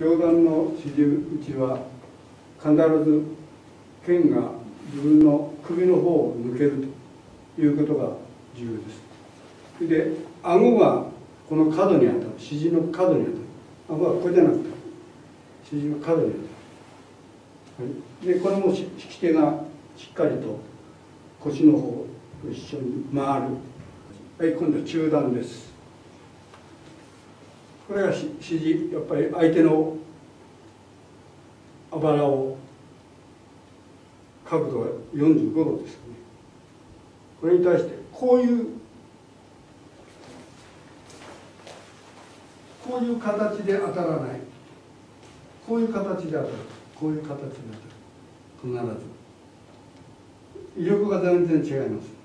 教団の肘打ちは必ず剣が自分の首の方を抜けるということが重要です。で顎がこの角に当たる。肘の角に当たる。顎はここじゃなくて肘の角に当たる、はい、でこれも引き手がしっかりと腰の方と一緒に回る。はい今度は中段です。これが肘やっぱり相手のあばらを角度が45度ですよね。これに対してこういうこういう形で当たらない。こういう形で当たる。こういう形で当たる。必ず。威力が全然違います。